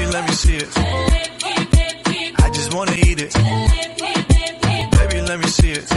Baby, let me see it. I just wanna eat it. Baby, let me see it.